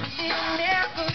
I've been there